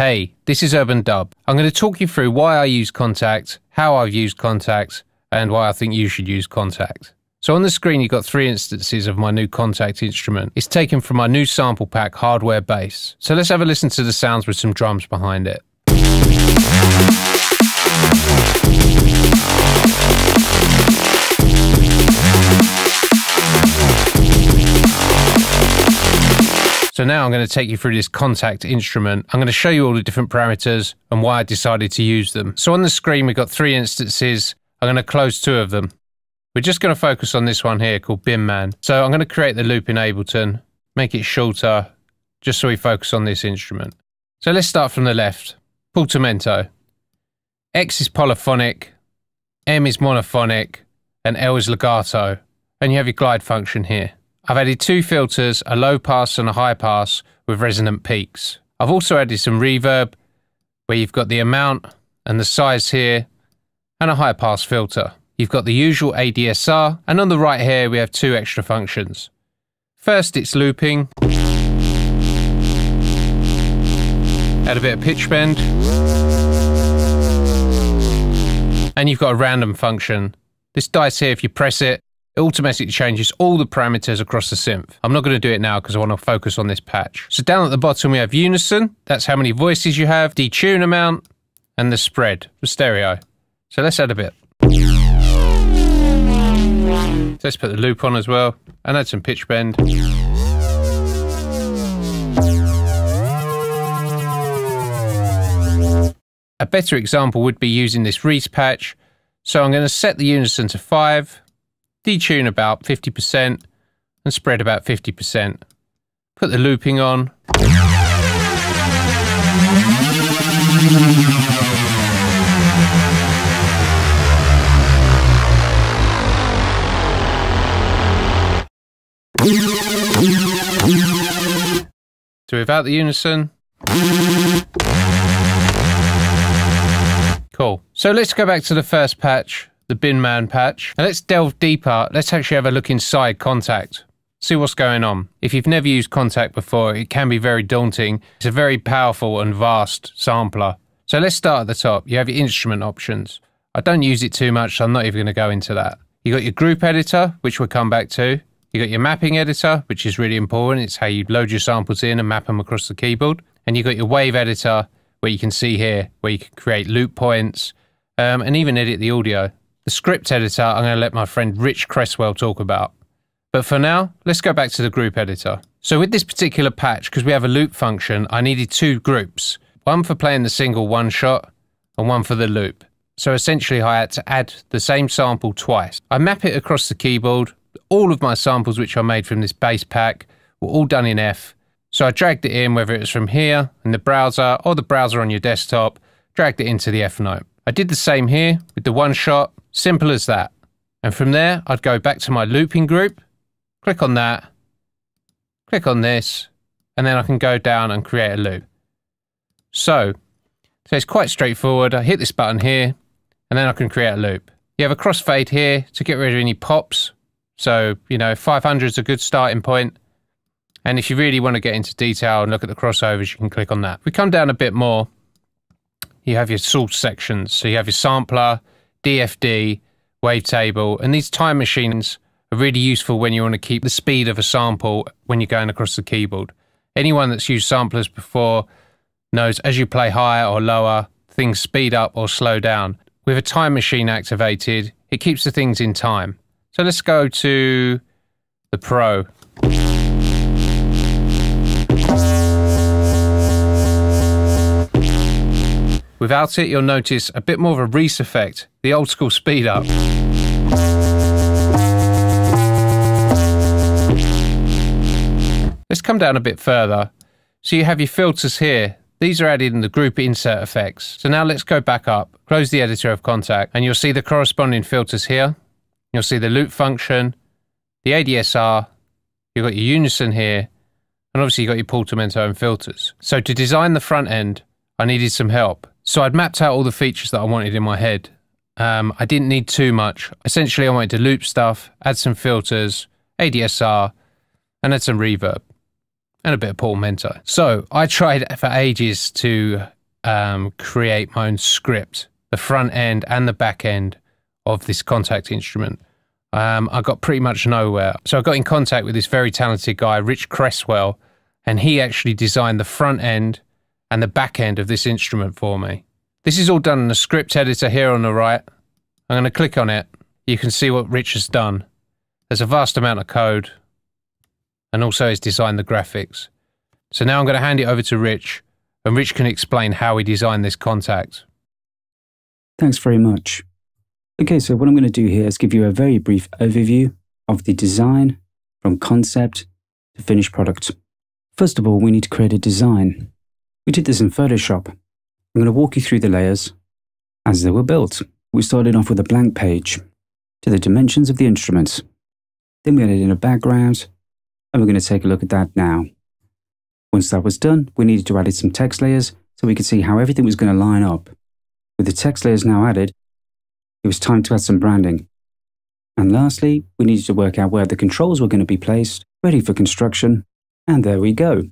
Hey, this is Erb N Dub. I'm going to talk you through why I use Kontakt, how I've used Kontakt, and why I think you should use Kontakt. So on the screen you've got three instances of my new Kontakt instrument. It's taken from my new sample pack hardware bass. So let's have a listen to the sounds with some drums behind it. So now I'm going to take you through this Kontakt instrument. I'm going to show you all the different parameters and why I decided to use them. So on the screen, we've got three instances. I'm going to close two of them. We're just going to focus on this one here called Binman. So I'm going to create the loop in Ableton, make it shorter, just so we focus on this instrument. So let's start from the left. Portamento. X is polyphonic, M is monophonic, and L is legato. And you have your glide function here. I've added two filters, a low pass and a high pass with resonant peaks. I've also added some reverb where you've got the amount and the size here and a high pass filter. You've got the usual ADSR and on the right here we have two extra functions. First it's looping. Add a bit of pitch bend. And you've got a random function. This dice here, if you press it, automatically changes all the parameters across the synth. I'm not going to do it now because I want to focus on this patch. So down at the bottom we have unison, that's how many voices you have, detune amount, and the spread, for stereo. So let's add a bit. So let's put the loop on as well, and add some pitch bend. A better example would be using this Reese patch. So I'm going to set the unison to 5, detune about 50% and spread about 50%. Put the looping on. So without the unison. Cool. So let's go back to the first patch the bin man patch. Let's delve deeper. Let's actually have a look inside Kontakt. See what's going on. If you've never used Kontakt before, it can be very daunting. It's a very powerful and vast sampler. So let's start at the top. You have your instrument options. I don't use it too much, so I'm not even going to go into that. You got your group editor, which we'll come back to. You got your mapping editor, which is really important. It's how you load your samples in and map them across the keyboard. And you got your wave editor, where you can see here, where you can create loop points um, and even edit the audio. The script editor I'm going to let my friend Rich Cresswell talk about. But for now, let's go back to the group editor. So with this particular patch, because we have a loop function, I needed two groups. One for playing the single one shot and one for the loop. So essentially I had to add the same sample twice. I map it across the keyboard. All of my samples which I made from this bass pack were all done in F. So I dragged it in, whether it's from here in the browser or the browser on your desktop, dragged it into the F note. I did the same here with the one shot Simple as that. And from there, I'd go back to my looping group, click on that, click on this, and then I can go down and create a loop. So, so it's quite straightforward. I hit this button here, and then I can create a loop. You have a crossfade here to get rid of any pops. So, you know, 500 is a good starting point. And if you really want to get into detail and look at the crossovers, you can click on that. If we come down a bit more, you have your source sections. So you have your sampler, DFD, wavetable, and these time machines are really useful when you want to keep the speed of a sample when you're going across the keyboard. Anyone that's used samplers before knows as you play higher or lower, things speed up or slow down. With a time machine activated, it keeps the things in time. So let's go to the Pro. Without it, you'll notice a bit more of a Reese effect, the old school speed up. Let's come down a bit further. So you have your filters here. These are added in the group insert effects. So now let's go back up, close the editor of Kontakt, and you'll see the corresponding filters here. You'll see the loop function, the ADSR, you've got your unison here, and obviously you've got your portamento and filters. So to design the front end, I needed some help. So I'd mapped out all the features that I wanted in my head. Um, I didn't need too much. Essentially, I wanted to loop stuff, add some filters, ADSR, and add some reverb. and a bit of Paul. So I tried for ages to um, create my own script, the front end and the back end of this Kontakt instrument. Um, I got pretty much nowhere. So I got in contact with this very talented guy, Rich Cresswell, and he actually designed the front end and the back end of this instrument for me. This is all done in the script editor here on the right. I'm going to click on it. You can see what Rich has done. There's a vast amount of code and also he's designed the graphics. So now I'm going to hand it over to Rich and Rich can explain how he designed this Kontakt. Thanks very much. Okay, so what I'm going to do here is give you a very brief overview of the design from concept to finished product. First of all, we need to create a design. We did this in Photoshop. I'm going to walk you through the layers as they were built. We started off with a blank page to the dimensions of the instruments. Then we added in a background, and we're going to take a look at that now. Once that was done, we needed to add in some text layers so we could see how everything was going to line up. With the text layers now added, it was time to add some branding. And lastly, we needed to work out where the controls were going to be placed, ready for construction, and there we go.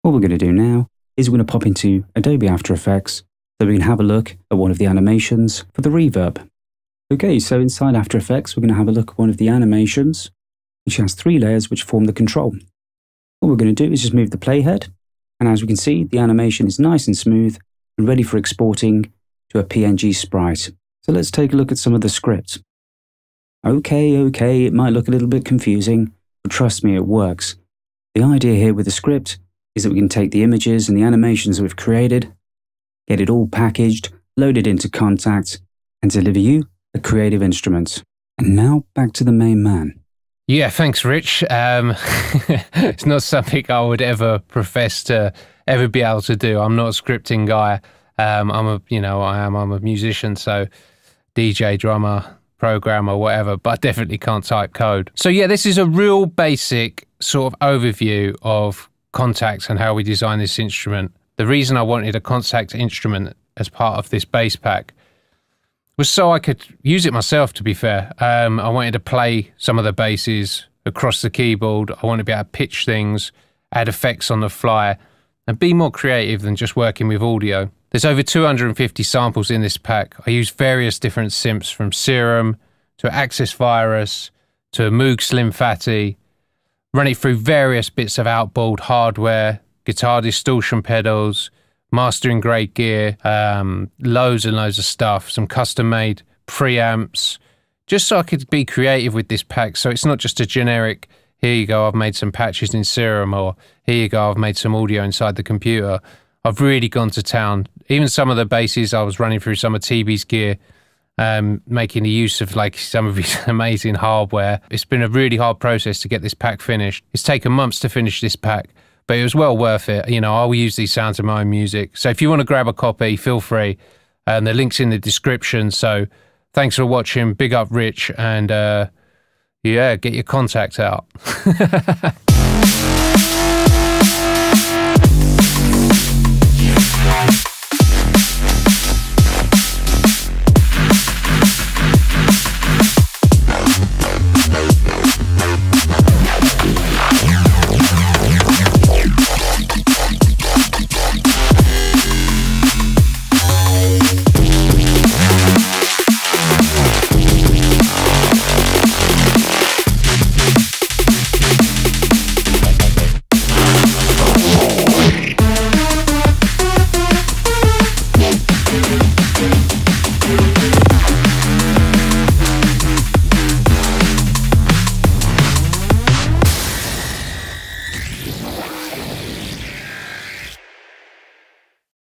What we're going to do now is we're going to pop into Adobe After Effects so we can have a look at one of the animations for the reverb. Okay, so inside After Effects, we're going to have a look at one of the animations, which has three layers which form the control. What we're going to do is just move the playhead, and as we can see, the animation is nice and smooth and ready for exporting to a PNG sprite. So let's take a look at some of the script. Okay, okay, it might look a little bit confusing, but trust me, it works. The idea here with the script is that we can take the images and the animations that we've created, get it all packaged, loaded into Kontakt, and deliver you a creative instrument. And now back to the main man. Yeah, thanks, Rich. Um, it's not something I would ever profess to ever be able to do. I'm not a scripting guy. Um, I'm a, you know, I am. I'm a musician, so DJ, drummer, programmer, whatever. But I definitely can't type code. So yeah, this is a real basic sort of overview of Kontakt and how we design this instrument. The reason I wanted a Kontakt instrument as part of this bass pack was so I could use it myself, to be fair. Um, I wanted to play some of the basses across the keyboard. I wanted to be able to pitch things, add effects on the fly, and be more creative than just working with audio. There's over 250 samples in this pack. I use various different synths from Serum to Access Virus to Moog Slim Phatty, run it through various bits of outboard hardware, guitar distortion pedals, mastering grade gear, um, loads and loads of stuff, some custom made preamps, just so I could be creative with this pack. So it's not just a generic, here you go, I've made some patches in Serum, or here you go, I've made some audio inside the computer. I've really gone to town. Even some of the basses, I was running through some of TB's gear, um, making the use of like some of his amazing hardware. It's been a really hard process to get this pack finished. It's taken months to finish this pack but it was well worth it. You know, I'll use these sounds in my own music. So if you want to grab a copy, feel free. And the link's in the description. So thanks for watching. Big up, Rich. And uh, yeah, get your Kontakt out.